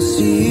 see.